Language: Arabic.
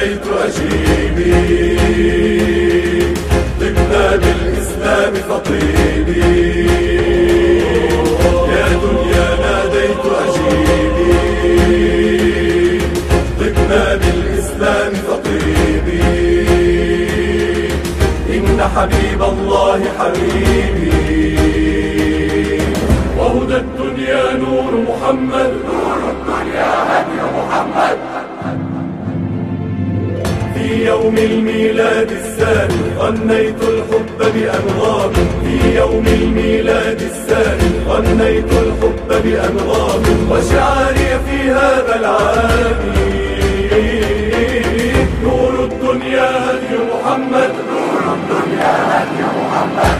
أمليت أجيبي طبنا بالإسلام فطيبي يا دنيا ناديت أجيبي. طبنا بالإسلام فطيبي إن حبيب الله حبيبي. وهدى الدنيا نور محمد. نور الدنيا. يوم الميلاد الثاني غنيت الحب بأنغام. في يوم الميلاد الثاني غنيت الحب بأنغام. وشعاري في هذا العام نور الدنيا هدي محمد. نور الدنيا هدي محمد